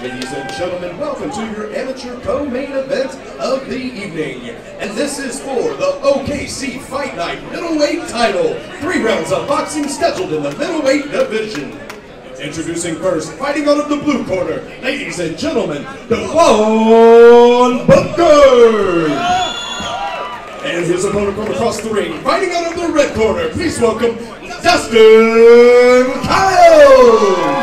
Ladies and gentlemen, welcome to your amateur co-main event of the evening. And this is for the OKC Fight Night middleweight title. Three rounds of boxing scheduled in the middleweight division. Introducing first, fighting out of the blue corner, ladies and gentlemen, Devon Booker! And his opponent from across the ring, fighting out of the red corner, please welcome Dustin Keil!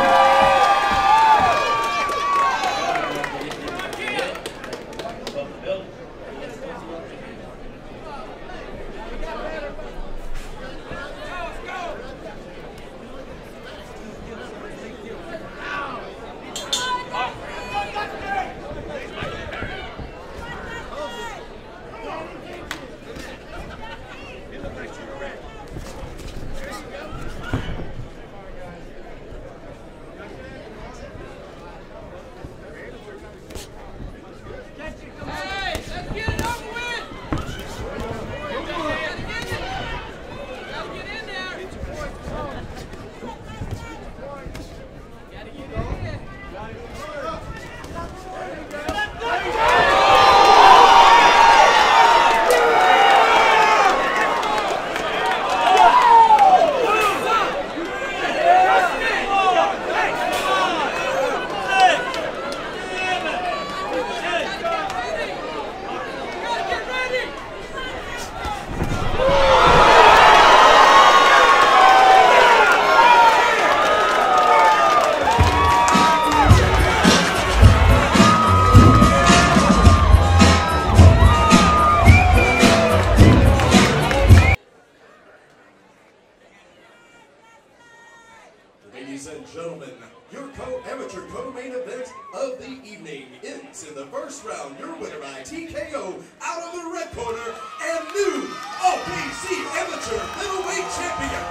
Ladies and gentlemen, your co-amateur co-main event of the evening ends in the first round. Your winner by TKO out of the red corner and new OKC amateur middleweight champion,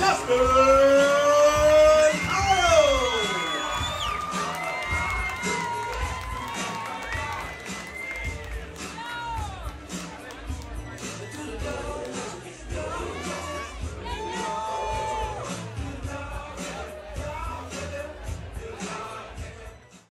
Dustin